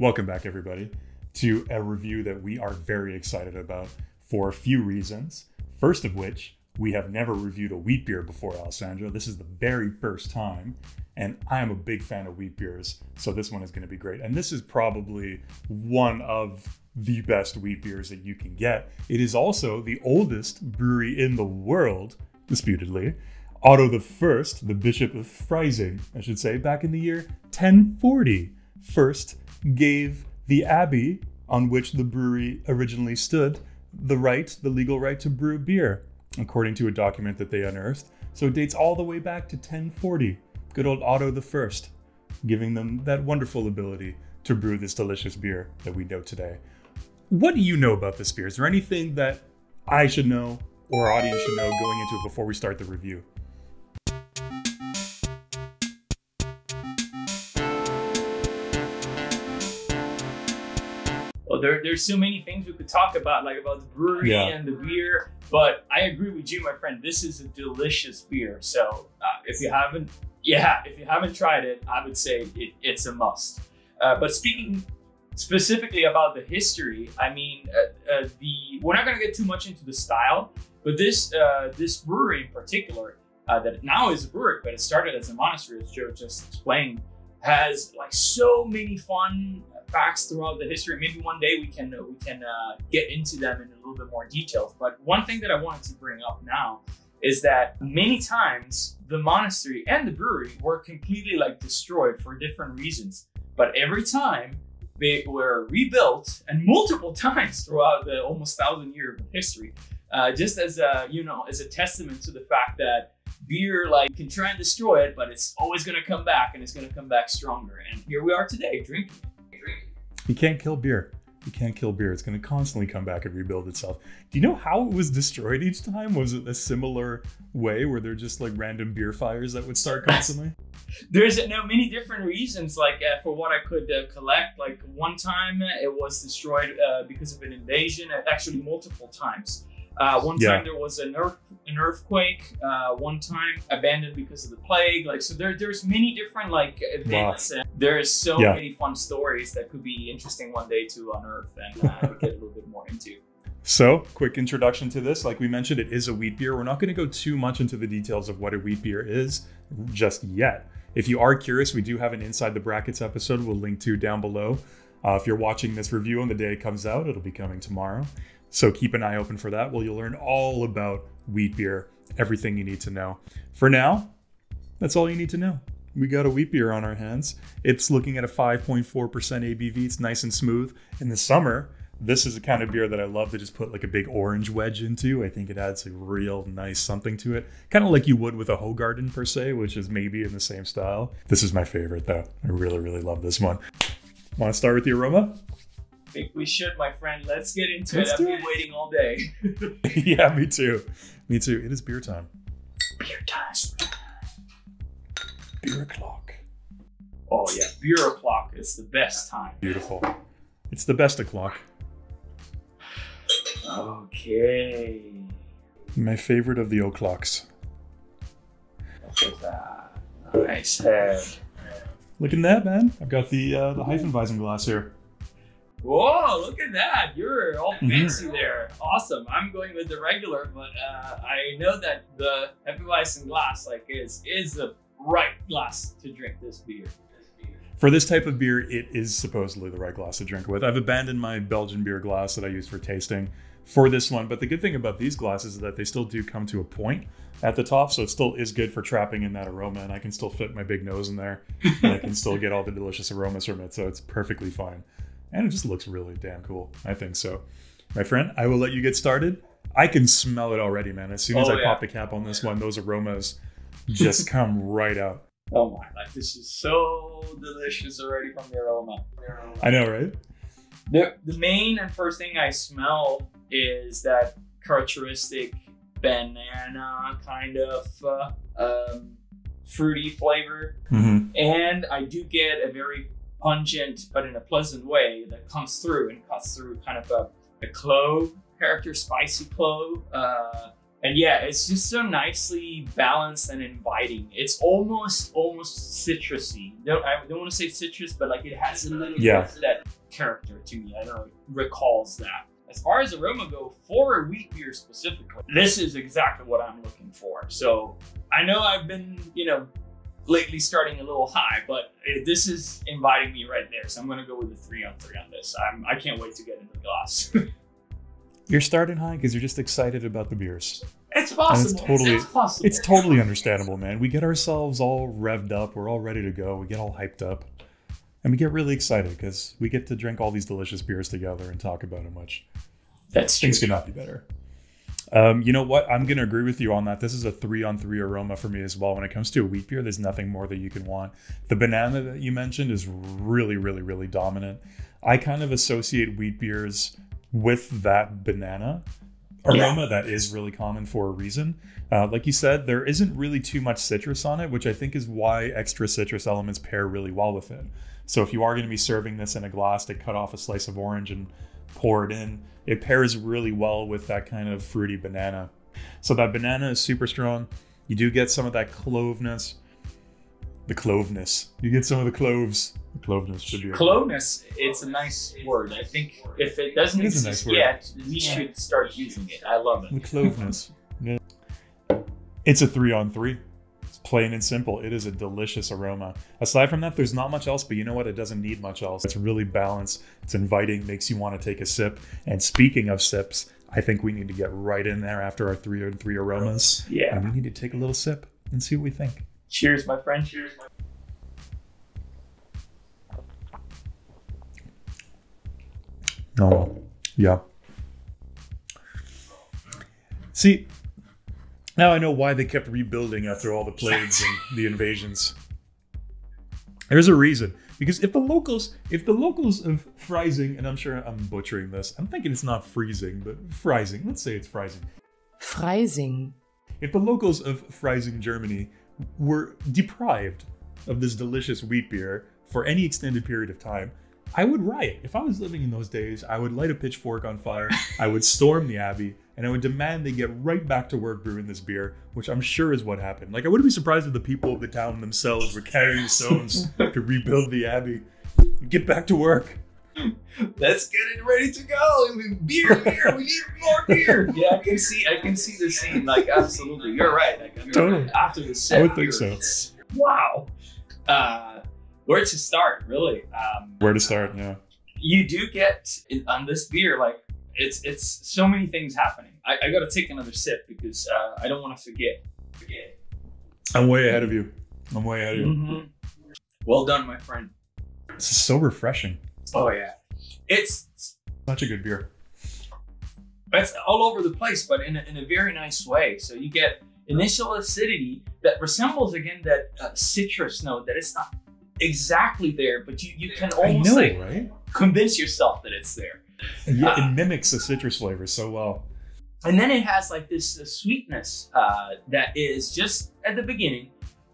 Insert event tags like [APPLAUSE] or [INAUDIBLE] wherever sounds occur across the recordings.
Welcome back, everybody, to a review that we are very excited about for a few reasons. First of which, we have never reviewed a wheat beer before, Alessandro. This is the very first time, and I am a big fan of wheat beers, so this one is going to be great. And this is probably one of the best wheat beers that you can get. It is also the oldest brewery in the world, disputedly. Otto the First, the Bishop of Freising, I should say, back in the year 1040, first gave the abbey on which the brewery originally stood the right, the legal right to brew beer, according to a document that they unearthed. So it dates all the way back to 1040. Good old Otto the First, giving them that wonderful ability to brew this delicious beer that we know today. What do you know about this beer? Is there anything that I should know or our audience should know going into it before we start the review? There, there's so many things we could talk about, like about the brewery Yeah. and the beer. But I agree with you, my friend. This is a delicious beer. So uh, if you haven't, yeah, if you haven't tried it, I would say it, it's a must. Uh, but speaking specifically about the history, I mean, uh, uh, the we're not going to get too much into the style, but this uh, this brewery in particular, uh, that now is a brewery, but it started as a monastery, as Joe just explained, has like so many fun facts throughout the history. Maybe one day we can we can uh, get into them in a little bit more detail. But one thing that I wanted to bring up now is that many times the monastery and the brewery were completely like destroyed for different reasons. But every time they were rebuilt and multiple [LAUGHS] times throughout the almost thousand year of history, uh, just as a you know as a testament to the fact that beer like can try and destroy it, but it's always gonna come back and it's gonna come back stronger. And here we are today drinking. It. Drinking. You can't kill beer. You can't kill beer. It's going to constantly come back and rebuild itself. Do you know how it was destroyed each time? Was it a similar way where they're just like random beer fires that would start constantly? [LAUGHS] There's uh, no many different reasons, like uh, for what I could uh, collect. Like one time it was destroyed uh, because of an invasion, actually multiple times. Uh, one Yeah. time there was an, earth, an earthquake. Uh, one time abandoned because of the plague. Like so, there, there's many different like events. and There's so Yeah. many fun stories that could be interesting one day to unearth and uh, get a little bit more into. So, quick introduction to this. Like we mentioned, it is a wheat beer. We're not going to go too much into the details of what a wheat beer is just yet. If you are curious, we do have an Inside the Brackets episode we'll link to down below. Uh, if you're watching this review on the day it comes out, it'll be coming tomorrow. So keep an eye open for that. Well, you'll learn all about wheat beer, everything you need to know. For now, that's all you need to know. We got a wheat beer on our hands. It's looking at a 5.4% ABV. It's nice and smooth. In the summer, this is the kind of beer that I love to just put like a big orange wedge into. I think it adds a real nice something to it. Kind of like you would with a Hoegaarden per se, which is maybe in the same style. This is my favorite though. I really, really love this one. Want to start with the aroma? I think we should, my friend. Let's get into Let's it. I've been it. waiting all day. [LAUGHS] [LAUGHS] yeah, me too. Me too. It is beer time. Beer time. Beer o'clock. Oh yeah, beer o'clock is the best time. Beautiful. It's the best o'clock. Okay. My favorite of the o'clocks. Look at that. Nice head. Look at that, man. I've got the uh, the Hefeweizen glass here. Whoa, look at that. You're all Mhm. fancy there. Awesome. I'm going with the regular, but uh, I know that the Hefeweizen glass like is is the right glass to drink this beer. For this type of beer, it is supposedly the right glass to drink with. I've abandoned my Belgian beer glass that I use for tasting for this one, but the good thing about these glasses is that they still do come to a point at the top, so it still is good for trapping in that aroma, and I can still fit my big nose in there, and I can still get all the delicious aromas from it, so it's perfectly fine. And it just looks really damn cool. I think so. My friend, I will let you get started. I can smell it already, man. As soon as Oh, I yeah. pop the cap on this one, those aromas just [LAUGHS] come right out. Oh my, like this is so delicious already from the aroma. I know, right? The, the main and first thing I smell is that characteristic banana kind of uh, um, fruity flavor. Mm-hmm. And I do get a very pungent, but in a pleasant way, that comes through and cuts through kind of a, a clove character, spicy clove, uh, And yeah, it's just so nicely balanced and inviting. It's almost almost citrusy. Don't I don't want to say citrus, but like it has a little Yeah. bit of that character to me. I don't know, it recalls that. As far as aroma go, for a wheat beer specifically, this is exactly what I'm looking for. So I know I've been, you know, lately starting a little high, but it, this is inviting me right there. So I'm going to go with a three on three on this. I'm, I can't wait to get into the glass. [LAUGHS] You're starting high because you're just excited about the beers. it's possible. totally- it's possible. It's totally understandable, man. We get ourselves all revved up. We're all ready to go. We get all hyped up. And we get really excited because we get to drink all these delicious beers together and talk about them much. That's true. Things could not be better. Um, you know what? I'm going to agree with you on that. This is a three on three aroma for me as well. When it comes to a wheat beer, there's nothing more that you can want. The banana that you mentioned is really, really, really dominant. I kind of associate wheat beers with that banana aroma that is really common for a reason. Uh, like you said, there isn't really too much citrus on it, which I think is why extra citrus elements pair really well with it. So if you are going to be serving this in a glass to cut off a slice of orange and pour it in, it pairs really well with that kind of fruity banana. So that banana is super strong. You do get some of that cloveness. The cloveness. You get some of the cloves. The cloveness should be Cloveness, it's a nice word. I think if it doesn't It exist nice yet, we should start using it. I love it. The cloveness. [LAUGHS] Yeah. It's a three on three. Plain and simple. It is a delicious aroma. Aside from that, there's not much else, but you know what? It doesn't need much else. It's really balanced. It's inviting, makes you want to take a sip. And speaking of sips, I think we need to get right in there after our three on three aromas. Yeah. And we need to take a little sip and see what we think. Cheers, my friend. Cheers, my Oh, yeah. See, now I know why they kept rebuilding after all the plagues and [LAUGHS] the invasions. There's a reason. Because if the locals, if the locals of Freising, and I'm sure I'm butchering this, I'm thinking it's not freezing, but Freising, let's say it's Freising. Freising. If the locals of Freising, Germany, were deprived of this delicious wheat beer for any extended period of time, I would riot. If I was living in those days, I would light a pitchfork on fire, I would storm the abbey, and I would demand they get right back to work brewing this beer, which I'm sure is what happened. Like, I wouldn't be surprised if the people of the town themselves were carrying stones [LAUGHS] to rebuild the abbey. Get back to work. Let's get it ready to go. I mean, beer, beer. We need more beer. Yeah, I can see. I can see the scene. Like, absolutely, you're right. Like, I mean, Totally. After the set, I would think so. Wow. Uh, where to start? Really? Um, Where to start? Yeah. you do get on this beer like it's it's so many things happening. I, I got to take another sip because uh, I don't want to forget. Forget. I'm way ahead of you. I'm way ahead of you. Mhm. Well done, my friend. This is so refreshing. Oh yeah, it's Such a good beer. it's all over the place, but in a, in a very nice way. So you get initial acidity that resembles again that uh, citrus note that it's not exactly there, but you, you can almost know, like right? convince yourself that it's there. Yeah, Ah. it mimics the citrus flavor so well. And then it has like this uh, sweetness uh, that is just at the beginning,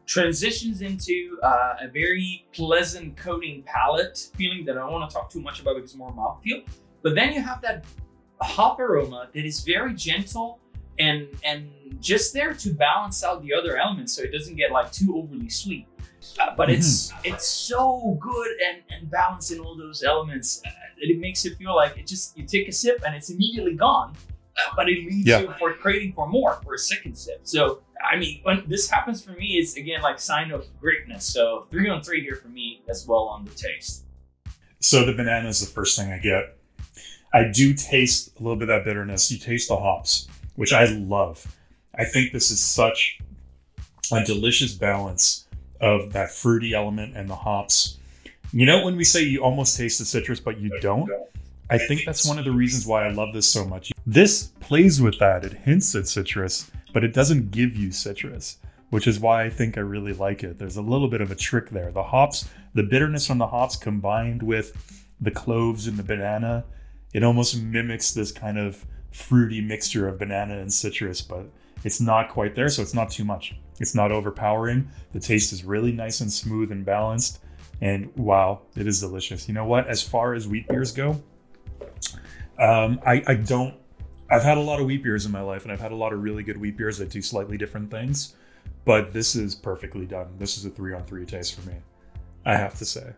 transitions into uh, a very pleasant coating palate feeling that I don't want to talk too much about because it's more mouthfeel. But then you have that hop aroma that is very gentle and and just there to balance out the other elements so it doesn't get like too overly sweet. Uh, but it's it's so good and, and balanced in all those elements uh, that it makes you feel like it just you take a sip and it's immediately gone uh, but it leaves Yeah. you for craving for more for a second sip. So I mean, when this happens for me, it's again like sign of greatness. So three on three here for me as well on the taste. So the banana is the first thing I get. I do taste a little bit of that bitterness. You taste the hops, which I love. I think this is such a delicious balance of that fruity element and the hops. You know, when we say you almost taste the citrus, but you don't, I think that's one of the reasons why I love this so much. This plays with that. It hints at citrus, but it doesn't give you citrus, which is why I think I really like it. There's a little bit of a trick there. The hops, the bitterness from the hops combined with the cloves and the banana, it almost mimics this kind of fruity mixture of banana and citrus, but it's not quite there, so it's not too much. It's not overpowering. The taste is really nice and smooth and balanced. And wow, it is delicious. You know what? As far as wheat beers go, um, I, I don't I've had a lot of wheat beers in my life, and I've had a lot of really good wheat beers that do slightly different things, but this is perfectly done. This is a three on three taste for me, I have to say.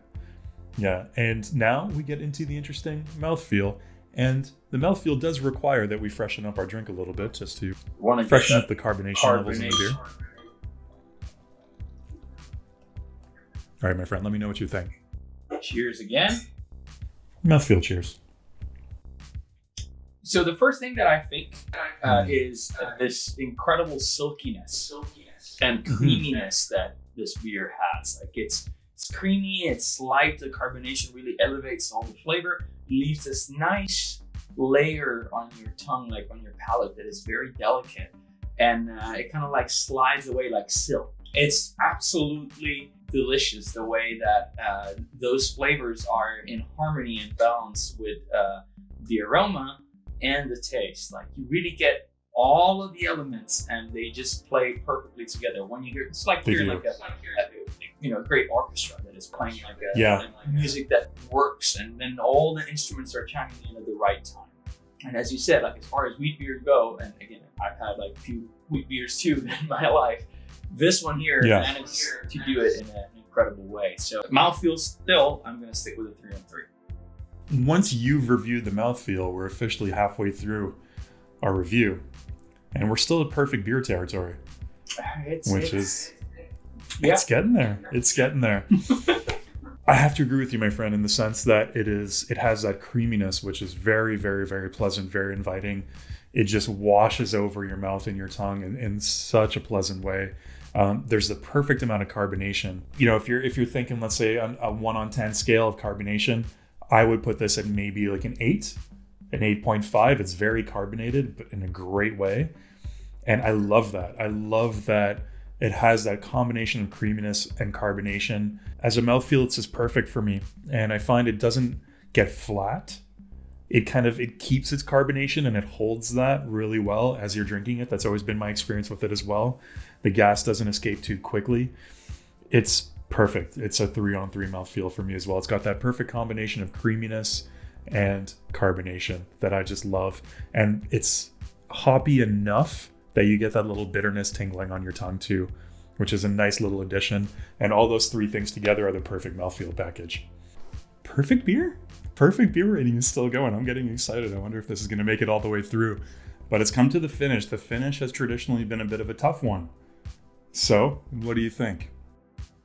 Yeah, and now we get into the interesting mouthfeel. And the mouthfeel does require that we freshen up our drink a little bit just to to freshen up the carbonation, levels in the beer. All right, my friend, let me know what you think. Cheers again. Mouthfeel cheers. So the first thing that I think uh, is this incredible silkiness and Mhm. creaminess that this beer has. Like it's it's creamy, it's light. The carbonation really elevates all the flavor, leaves this nice layer on your tongue, like on your palate, that is very delicate, and uh, it kind of like slides away like silk. It's absolutely delicious the way that uh, those flavors are in harmony and balance with uh, the aroma and the taste. Like you really get all of the elements, and they just play perfectly together. When you hear, it's like They hearing do. like a, you know great orchestra that is playing like a Yeah. music that works, and then all the instruments are chiming in at the right time. And as you said, like as far as wheat beers go, and again, I've had like a few wheat beers too [LAUGHS] in my life. This one here Yeah. managed to do it in an incredible way. So mouthfeel still, I'm gonna stick with a three on three. Once you've reviewed the mouthfeel, we're officially halfway through our review. And we're still at perfect beer territory, [SIGHS] It's, which it's- is yeah. it's getting there. It's getting there. [LAUGHS] I have to agree with you, my friend, in the sense that it is it has that creaminess, which is very, very, very pleasant, very inviting. It just washes over your mouth and your tongue in, in such a pleasant way. Um, there's the perfect amount of carbonation. You know, if you're if you're thinking, let's say on a one on ten scale of carbonation, I would put this at maybe like an eight, an eight point five. It's very carbonated, but in a great way, and I love that. I love that it has that combination of creaminess and carbonation. As a mouthfeel, it's just perfect for me, and I find it doesn't get flat. It kind of it keeps its carbonation and it holds that really well as you're drinking it. That's always been my experience with it as well. The gas doesn't escape too quickly. It's perfect. It's a three on three mouthfeel for me as well. It's got that perfect combination of creaminess and carbonation that I just love. And it's hoppy enough that you get that little bitterness tingling on your tongue too, which is a nice little addition. And all those three things together are the perfect mouthfeel package. Perfect beer? Perfect beer rating is still going. I'm getting excited. I wonder if this is going to make it all the way through. But it's come to the finish. The finish has traditionally been a bit of a tough one. So, what do you think?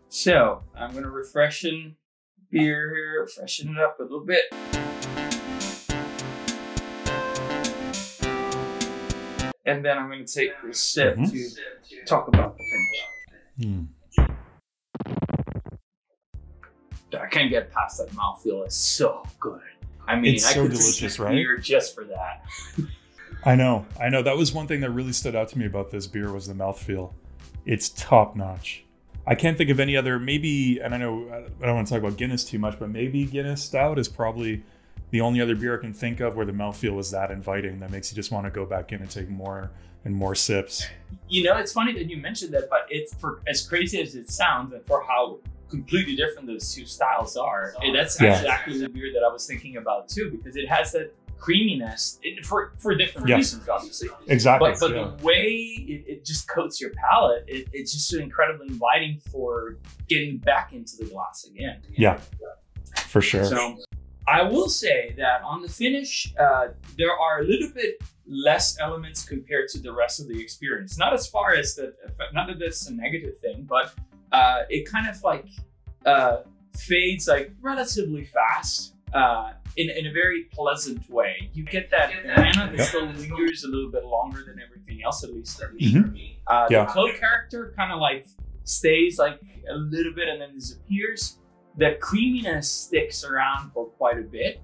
So I'm gonna refreshen beer here, freshen it up a little bit. And then I'm gonna take this sip Mhm. to talk about the finish. Hmm. I can't get past that mouthfeel. It's so good. I mean, It's I so could delicious, right? beer just for that. [LAUGHS] I know, I know. That was one thing that really stood out to me about this beer was the mouthfeel. It's top notch. I can't think of any other. Maybe, and I know I don't want to talk about Guinness too much, but maybe Guinness Stout is probably the only other beer I can think of where the mouthfeel was that inviting that makes you just want to go back in and take more and more sips. You know, it's funny that you mentioned that, but it's for as crazy as it sounds, and for how completely different those two styles are. eh, That's Yeah. exactly the beer that I was thinking about too, because it has that creaminess it, for for different reasons, obviously. Exactly. But but yeah. the way it, it just coats your palate, it, it's just so incredibly inviting for getting back into the glass again. Yeah. For sure. So I will say that on the finish, uh, there are a little bit less elements compared to the rest of the experience. Not as far as the, not that that's a negative thing, but uh, it kind of like uh, fades like relatively fast. Uh, in, in a very pleasant way. You get that banana that Yep. still lingers a little bit longer than everything else, at least for me. Uh, Yeah. The clove character kind of like stays like a little bit and then disappears. The creaminess sticks around for quite a bit.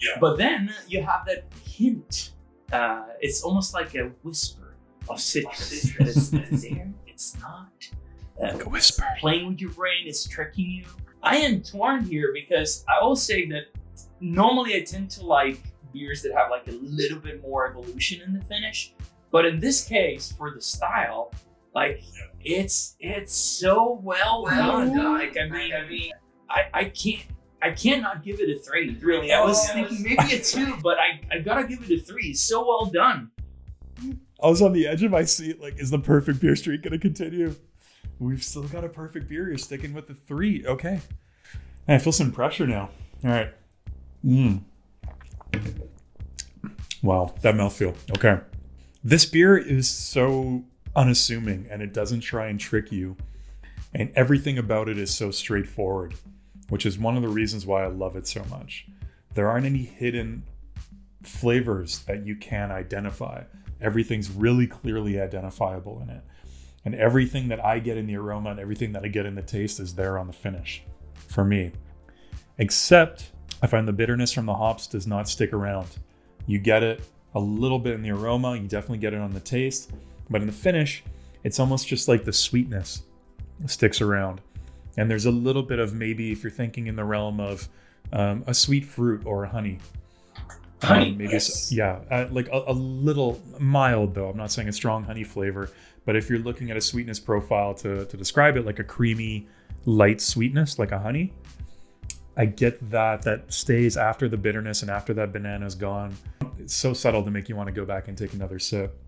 Yeah. But then you have that hint. Uh, it's almost like a whisper of citrus. that it's, it's there, it's not. Uh, Like a whisper. playing with your brain is tricking you. I am torn here because I will say that normally I tend to like beers that have like a little bit more evolution in the finish, but in this case, for the style, like it's it's so well done. Like I mean, I mean, I, I can't I can't give it a three. Really, I was thinking maybe a [LAUGHS] two, but I, I gotta give it a three. So well done. I was on the edge of my seat. Like, is the perfect beer streak going to continue? We've still got a perfect beer. You're sticking with the three. Okay. I feel some pressure now. All right. Mmm. Wow, that mouthfeel. Okay. This beer is so unassuming and it doesn't try and trick you. And everything about it is so straightforward, which is one of the reasons why I love it so much. There aren't any hidden flavors that you can identify. Everything's really clearly identifiable in it. And everything that I get in the aroma and everything that I get in the taste is there on the finish for me. Except I find the bitterness from the hops does not stick around. You get it a little bit in the aroma, you definitely get it on the taste, but in the finish, it's almost just like the sweetness sticks around. And there's a little bit of maybe if you're thinking in the realm of um, a sweet fruit or honey. Honey, Um, maybe yes. yeah, uh, like a, a little mild though. I'm not saying a strong honey flavor, but if you're looking at a sweetness profile to to describe it, like a creamy, light sweetness, like a honey, I get that that stays after the bitterness and after that banana is gone. It's so subtle to make you want to go back and take another sip.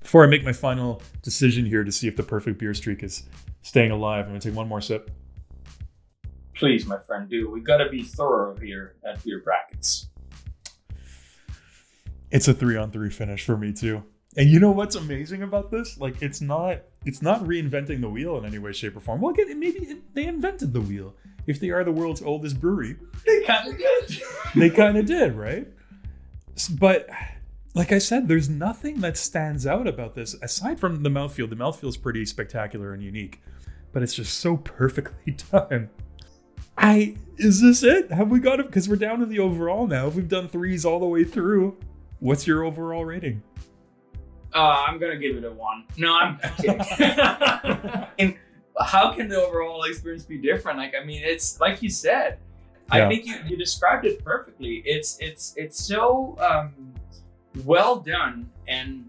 Before I make my final decision here to see if the perfect beer streak is staying alive, I'm gonna take one more sip. Please, my friend, do. We gotta be thorough here at beer brackets. It's a three on three finish for me too. And you know what's amazing about this? Like it's not it's not reinventing the wheel in any way, shape, or form. Well, again, maybe it, they invented the wheel. If they are the world's oldest brewery, They kind of did. they kind of did, right? But like I said, there's nothing that stands out about this aside from the mouthfeel. The mouthfeel is pretty spectacular and unique, but it's just so perfectly [LAUGHS] done. I is this it? Have we got it? Because we're down to the overall now. If we've done threes all the way through, what's your overall rating? Uh, I'm gonna give it a one. No, I'm [LAUGHS] kidding. [LAUGHS] and how can the overall experience be different? Like, I mean, it's like you said. Yeah. I think you, you described it perfectly. It's it's it's so um, well done and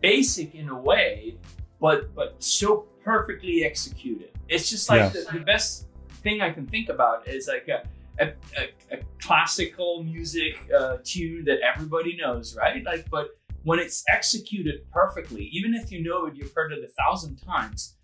basic in a way, but but so perfectly executed. It's just like Yeah. the, the best thing I can think about is like a a, a, a classical music uh, tune that everybody knows, right? Like, but when it's executed perfectly, even if you know it, you've heard it a thousand times,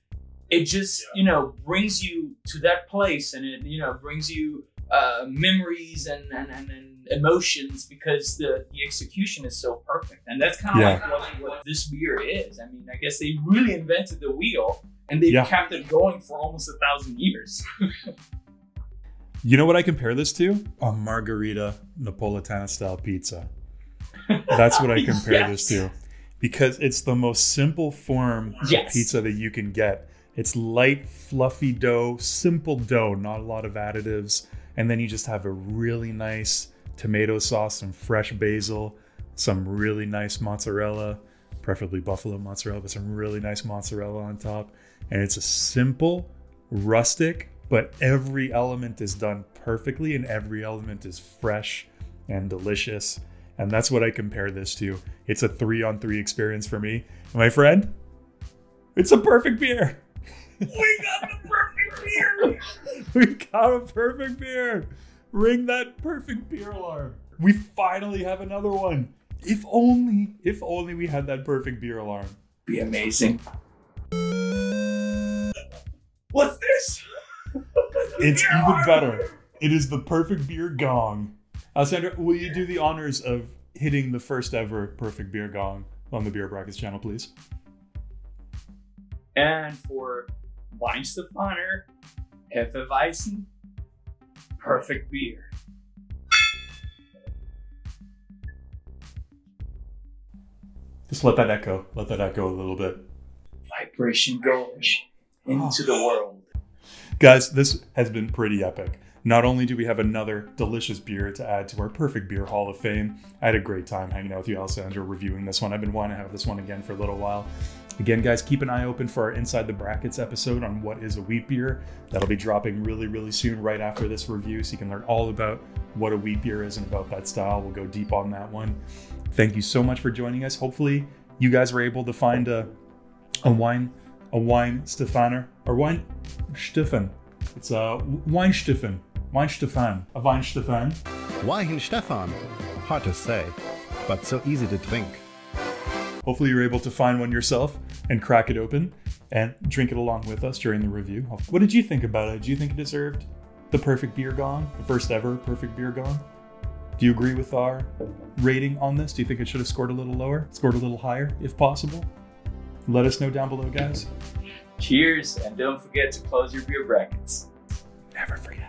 it just you know brings you to that place, and it you know brings you uh, memories and, and, and, and emotions because the, the execution is so perfect, and that's kind of Yeah. like what, what this beer is. I mean, I guess they really invented the wheel, and they Yeah. kept it going for almost a thousand years. You know what I compare this to? A margarita Napolitana style pizza. That's what I [LAUGHS] compare Yes. this to. Because it's the most simple form of pizza that you can get. It's light, fluffy dough, simple dough, not a lot of additives. And then you just have a really nice tomato sauce, some fresh basil, some really nice mozzarella, preferably buffalo mozzarella, but some really nice mozzarella on top. And it's a simple, rustic, but every element is done perfectly and every element is fresh and delicious. And that's what I compare this to. It's a three on three experience for me. And my friend, it's a perfect beer. we got the perfect beer. [LAUGHS] we got a perfect beer. Ring that perfect beer alarm. We finally have another one. If only, if only we had that perfect beer alarm. Be amazing. What's this? [LAUGHS] It's even better. It is the perfect beer gong. Alessandro, will you do the honors of hitting the first ever perfect beer gong on the Beer Brackets channel, please? And for Weihenstephaner, Hefeweizen, perfect beer. Just let that echo. Let that echo a little bit. Vibration goes into the world. Guys, this has been pretty epic. Not only do we have another delicious beer to add to our perfect beer hall of fame, I had a great time hanging out with you, Alessandro, reviewing this one. I've been wanting to have this one again for a little while. Again, guys, keep an eye open for our Inside the Brackets episode on what is a wheat beer. That'll be dropping really, really soon, right after this review, so you can learn all about what a wheat beer is and about that style. We'll go deep on that one. Thank you so much for joining us. Hopefully, you guys were able to find a a wine, a wine Stefaner, or wine Stiffen. It's uh, a Weinstiffen. Weinstefan. A Weinstefan. Weihenstephan. Hard to say, but so easy to drink. Hopefully, you're able to find one yourself and crack it open and drink it along with us during the review. What did you think about it? Do you think it deserved the perfect beer gong, the first ever perfect beer gong? Do you agree with our rating on this? Do you think it should have scored a little lower, scored a little higher, if possible? Let us know down below, guys. Cheers, and don't forget to close your beer brackets. Never forget.